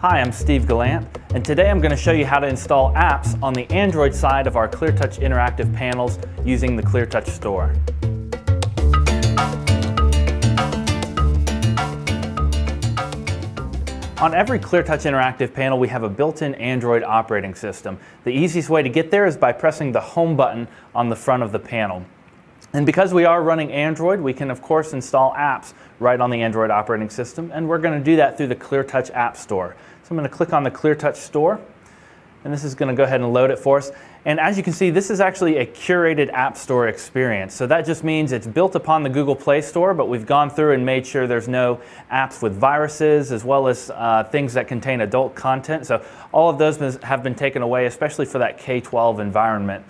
Hi, I'm Steve Gallant, and today I'm going to show you how to install apps on the Android side of our ClearTouch interactive panels using the ClearTouch Store. On every ClearTouch interactive panel, we have a built-in Android operating system. The easiest way to get there is by pressing the Home button on the front of the panel. And because we are running Android, we can of course install apps right on the Android operating system, and we're going to do that through the ClearTouch App Store. So I'm going to click on the ClearTouch Store, and this is going to go ahead and load it for us. And as you can see, this is actually a curated App Store experience. So that just means it's built upon the Google Play Store, but we've gone through and made sure there's no apps with viruses as well as uh, things that contain adult content. So all of those have been taken away, especially for that K-12 environment.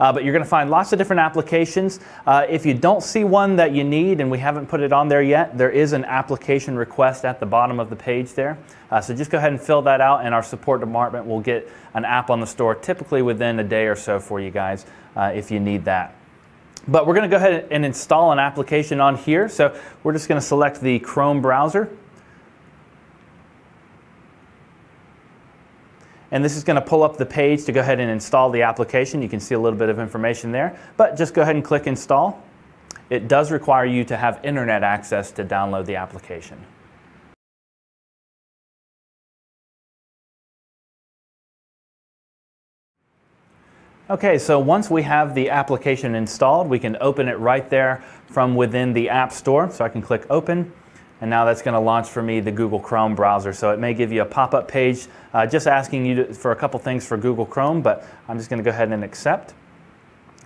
Uh, but you're going to find lots of different applications. Uh, if you don't see one that you need and we haven't put it on there yet, there is an application request at the bottom of the page there. Uh, so just go ahead and fill that out and our support department will get an app on the store typically within a day or so for you guys uh, if you need that. But we're going to go ahead and install an application on here. So we're just going to select the Chrome browser. And this is going to pull up the page to go ahead and install the application. You can see a little bit of information there, but just go ahead and click install. It does require you to have internet access to download the application. Okay, so once we have the application installed, we can open it right there from within the App Store. So I can click Open and now that's going to launch for me the Google Chrome browser. So it may give you a pop-up page uh, just asking you to, for a couple things for Google Chrome, but I'm just going to go ahead and accept.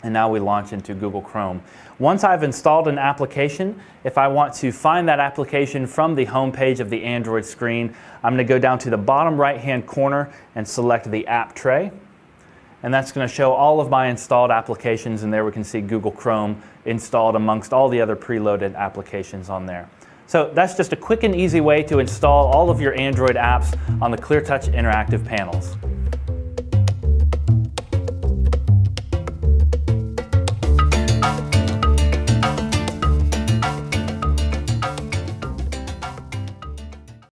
And now we launch into Google Chrome. Once I've installed an application, if I want to find that application from the home page of the Android screen, I'm going to go down to the bottom right-hand corner and select the app tray. And that's going to show all of my installed applications, and there we can see Google Chrome installed amongst all the other preloaded applications on there. So that's just a quick and easy way to install all of your Android apps on the ClearTouch interactive panels.